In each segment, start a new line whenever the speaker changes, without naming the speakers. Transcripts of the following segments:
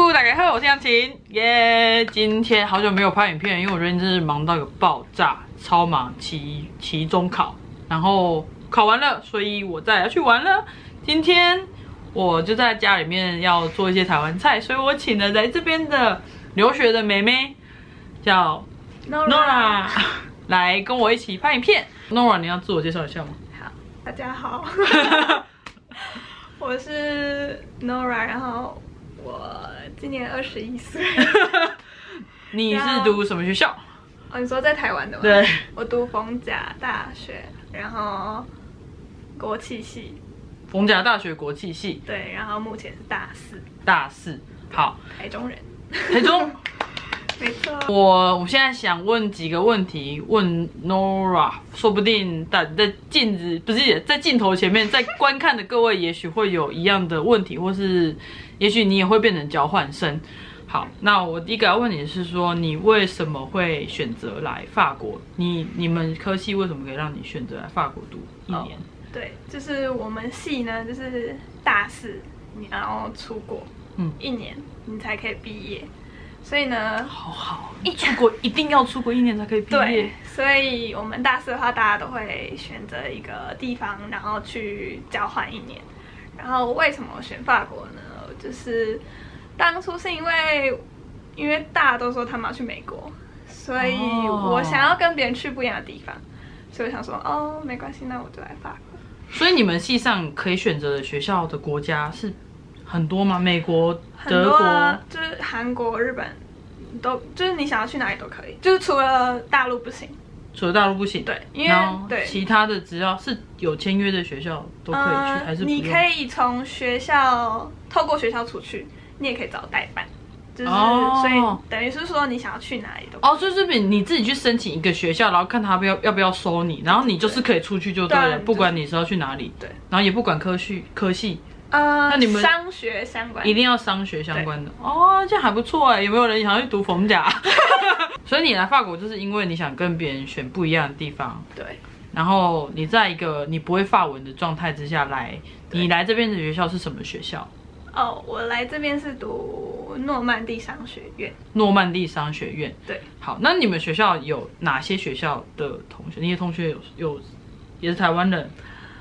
咕，大家好，我是杨晴，耶！今天好久没有拍影片，因为我最近真是忙到一个爆炸，超忙，期期中考，然后考完了，所以我再要去玩了。今天我就在家里面要做一些台湾菜，所以我请了来这边的留学的妹妹，叫 Nora，来跟我一起拍影片。Nora，你要自我介绍一下吗？
好，大家好，我是 Nora，然后我今年二十一岁。
你是读什么学校？
哦，你说在台湾的吗？
对，
我读逢甲大学，然后国际系。
逢甲大学国际系。
对，然后目前是大四。
大四，好，
台中人。
台中。
没错，
我我现在想问几个问题，问 Nora，说不定在在镜子不是在镜头前面，在观看的各位也许会有一样的问题，或是也许你也会变成交换生。好，那我第一个要问你是说，你为什么会选择来法国？你你们科系为什么可以让你选择来法国读一年？
对，就是我们系呢，就是大四你要出国，嗯，一年你才可以毕业。所以呢，
好好，一出国一定要出国一年才可以毕业。
对，所以我们大四的话，大家都会选择一个地方，然后去交换一年。然后为什么选法国呢？就是当初是因为，因为大家都说他们要去美国，所以我想要跟别人去不一样的地方，所以我想说，哦，没关系，那我就来法国。
所以你们系上可以选择的学校的国家是？很多嘛？美国、德国，
就是韩国、日本，都就是你想要去哪里都可以，就是除了大陆不行，
除了大陆不行。
对，因为对。
其他的只要是有签约的学校都可以去，还是
你可以从学校透过学校出去，你也可以找代办，就是所以等于是说你想要去哪里都
哦，就是你你自己去申请一个学校，然后看他要要不要收你，然后你就是可以出去就对了，不管你是要去哪里，
对，
然后也不管科系科系。
呃，那你们商学相关
一定要商学相关的哦，这样还不错哎。有没有人想要去读逢甲？所以你来法国就是因为你想跟别人选不一样的地方。
对。
然后你在一个你不会法文的状态之下来，你来这边的学校是什么学校？
哦，我来这边是读诺曼底商学院。
诺曼底商学院。
对。
好，那你们学校有哪些学校的同学？那些同学有有也是台湾人？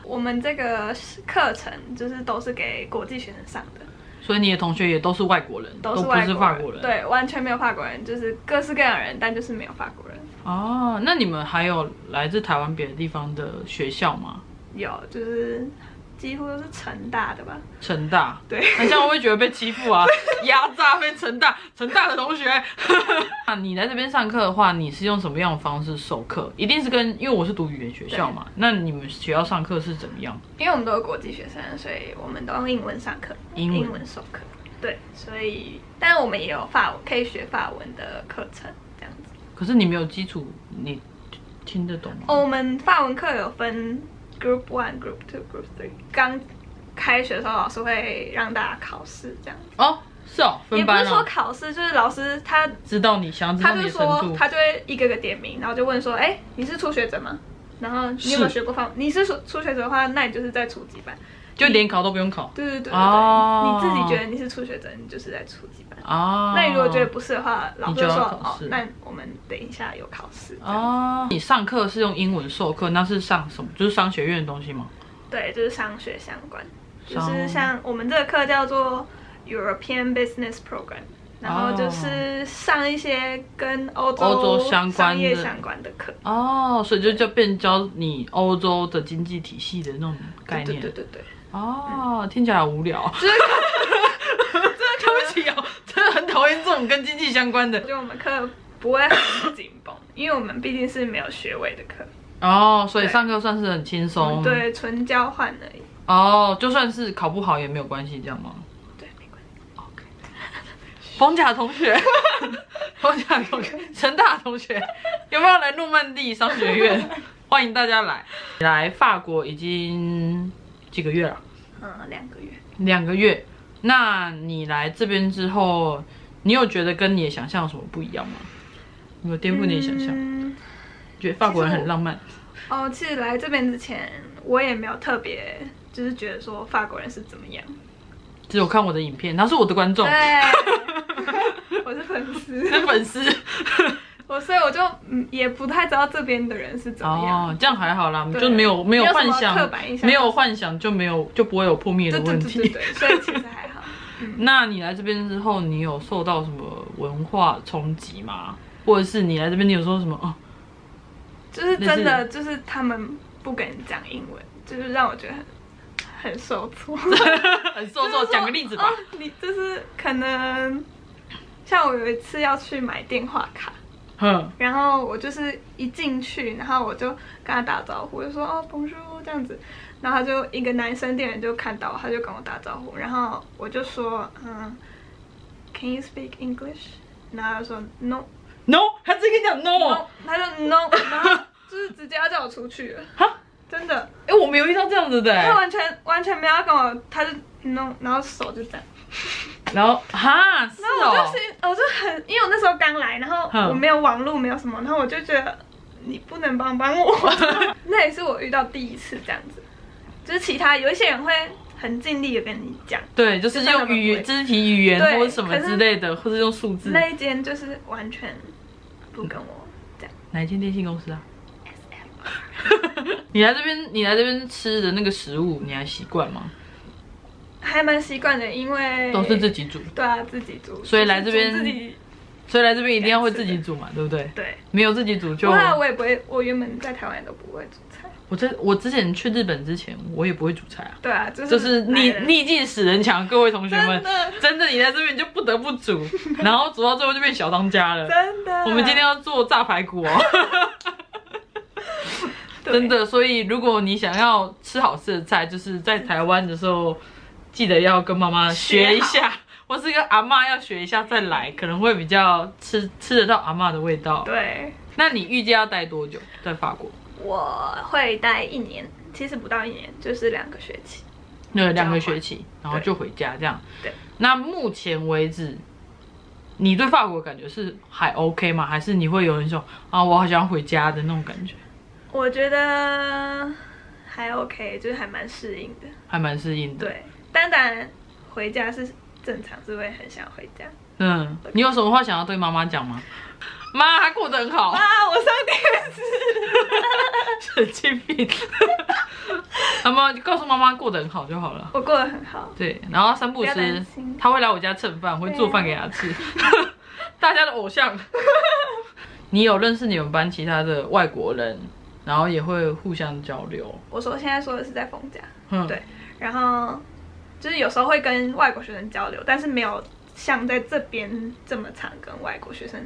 我们这个课程就是都是给国际学生上的，
所以你的同学也都是外国人，
都是法国人，对，完全没有法国人，就是各式各样的人，但就是没有法国人。
哦，那你们还有来自台湾别的地方的学校吗？
有，就是。几乎都是成大的吧？
成大，
对，
很像我会觉得被欺负啊？压榨被成大，成大的同学。那 你来这边上课的话，你是用什么样的方式授课？一定是跟，因为我是读语言学校嘛。那你们学校上课是怎么样？
因为我们都是国际学生，所以我们都用英文上课，英文授课。对，所以，但我们也有法文，可以学法文的课程这样子。
可是你没有基础，你听得懂吗？
我们法文课有分。Group One, Group Two, Group Three，刚开学的时候，老师会让大家考试这样子。
哦，是哦，
也不是说考试，就是老师他
知道你想知道你的
说，他就会一个个点名，然后就问说，哎，你是初学者吗？然后你有没有学过方？你是初初学者的话，那你就是在初级班。
就连考都不用考，
对对对对对，你自己觉得你是初学者，你就是在初级班。哦，那你如果觉得不是的话，老师说哦，那我们等一下有考试。哦，
你上课是用英文授课，那是上什么？就是商学院的东西吗？
对，就是商学相关，就是像我们这个课叫做 European Business Program，然后就是上一些跟欧洲相关的相关的课。
哦，所以就就变教你欧洲的经济体系的那种概念。
对对对。
哦，听起来好无聊。真的对不起哦，真的很讨厌这种跟经济相关的。
就我们课不会很紧绷，因为我们毕竟是没有学位的课。
哦，所以上课算是很轻松。
对，纯交换而已。
哦，就算是考不好也没有关系，这样吗？
对，没关系。
OK。冯甲同学，冯甲同学，陈大同学，有没有来诺曼底商学院？欢迎大家来。来法国已经。几个月了？
嗯，两个月。
两个月，那你来这边之后，你有觉得跟你的想象有什么不一样吗？有颠覆你的想象？觉得法国人很浪漫？
哦，其实来这边之前，我也没有特别，就是觉得说法国人是怎么样。
只有看我的影片，他是我的观众。
对。我是粉丝，
是粉丝。
我所以我就嗯也不太知道这边的人是怎么样。
哦，这样还好啦，
对
就没有没有幻想没有幻想就没有就不会有破灭的问题。
对对对，所以其实还好。
那你来这边之后，你有受到什么文化冲击吗？或者是你来这边，你有说什么？哦，
就是真的，就是他们不跟你讲英文，就是让我觉得很很受挫。
很受受，
就是说
讲个例子吧
哦。你就是可能像我有一次要去买电话卡，
哼，
然后我就是一进去，然后我就跟他打招呼，我就说哦彭叔这样子，然后他就一个男生店员就看到我，他就跟我打招呼，然后我就说嗯，Can you speak English？然后他就说
No，No，他直接跟你讲 No。
no，他就 No，然后就是直接要叫我出去了，
哈，
真的，
哎，我没有遇到这样子的欸。
他完全完全没有要跟我，他就 No，然后手就这样。
然后哈，是
然后我就
哦。
是，那时候刚来，然后
嗯
我没有网络，没有什么，然后我就觉得你不能帮帮我，那也是我遇到第一次这样子，就是其他有一些人会很尽力的跟你讲，
对，就是用语言、肢体语言或者什么之类的，或者用数字。
那一间就是完全不跟我讲，
哪一间电信公司啊？你来这边，你来这边吃的那个食物，你还习惯吗？
还蛮习惯的，因为
都是自己煮，
对啊，自己煮，
所以来这边
自己
所以来这边一定要会自己煮嘛，对不对？
对，
没有自己煮就
不。然我也不会，我原本在台湾都不会煮菜，
我在我之前去日本之前，我也不会煮菜啊。
对啊，就是
就是逆逆境使人强，各位同学们
真，的
真的你在这边就不得不煮，然后煮到最后就变小当家了。
真的，
我们今天要做炸排骨哦，真的。所以如果你想要吃好吃的菜，就是在台湾的时候，记得要跟妈妈学一下，或是跟阿妈要学一下再来，可能会比较吃吃得到阿妈的味道。
对。
那你预计要待多久在法国？
我会待一年，其实不到一年，就是两个学期。
对，两个学期，然后就回家这样。
对。
那目前为止，你对法国感觉是还 OK 吗？还是你会有人说啊，我好想回家的那种感觉？
我觉得还 OK，就是还蛮适应的。
还蛮适应的。，
对，但当然回家是正常，是会很想回家。
嗯，你有什么话想要对妈妈讲吗？妈，她过得很好，
啊，我上电视，
神经病。他们告诉妈妈过得很好就好了。
我过得很好。
对，然后三不
不要
时
担心
他会来我家蹭饭，会做饭给他吃，大家的偶像。你有认识你们班其他的外国人，然后也会互相交流。
我说现在说的是在逢甲，
嗯，
对然后就是有时候会跟外国学生交流，但是没有像在这边这么常跟外国学生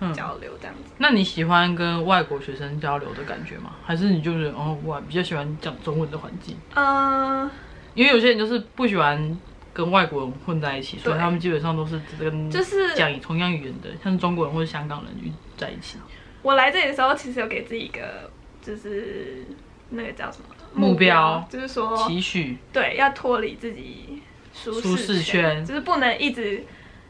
嗯
交流这样子。
那你喜欢跟外国学生交流的感觉吗？还是你就是哦，我比较喜欢讲中文的环境？
嗯、
因为有些人就是不喜欢跟外国人混在一起，所以他们基本上都是只跟
就是
讲同样语言的，像中国人或者香港人在一起。
我来这里的时候，其实有给自己一个就是那个叫什么
目标
就是说
期许，
对，要脱离自己舒
舒适
适
圈。
就是不能一直，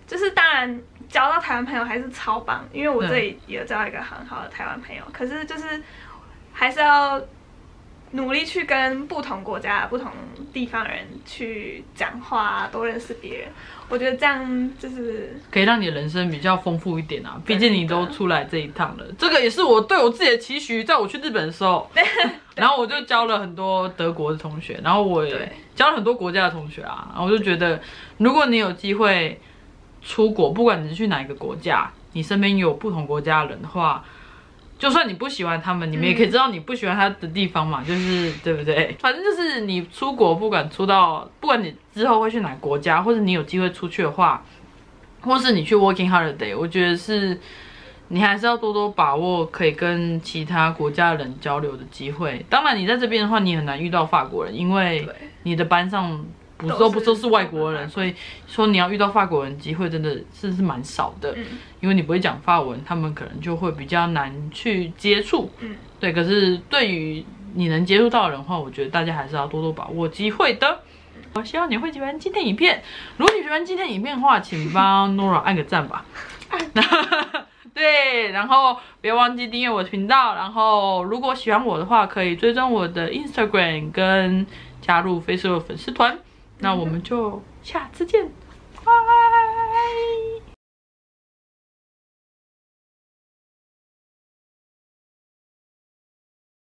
就是当然交到台湾朋友还是超棒，因为我这里有交到一个很好的台湾朋友，可是就是还是要努力去跟不同国家、不同地方人去讲话，多认识别人。我觉得这样就是
可以让你的人生比较丰富一点啊。毕竟你都出来这一趟了，这个也是我对我自己的期许。在我去日本的时候，然后我就交了很多德国的同学，然后我也
对
交了很多国家的同学啊。然后我就觉得，如果你有机会出国，不管你是去哪一个国家，你身边有不同国家的人的话。就算你不喜欢他们，你们也可以知道你不喜欢他的地方嘛，就是对不对？反正就是你出国，不管出到，不管你之后会去哪个国家，或者你有机会出去的话，或是你去 working holiday，我觉得是你还是要多多把握可以跟其他国家的人交流的机会。当然，你在这边的话，你很难遇到法国人，因为你的班上不
都是
都不都是外国人，所以说你要遇到法国人机会真的是是蛮少的。
嗯
因为你不会讲法文，他们可能就会比较难去接触。
嗯，
对。可是对于你能接触到的人的话，我觉得大家还是要多多把握机会的。我希望你会喜欢今天影片。如果你喜欢今天影片的话，请帮 Nora 按个赞吧。对，然后别忘记订阅我的频道。然后如果喜欢我的话，可以追踪我的 Instagram 跟加入 Facebook 粉丝团。那我们就下次见，